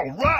All right.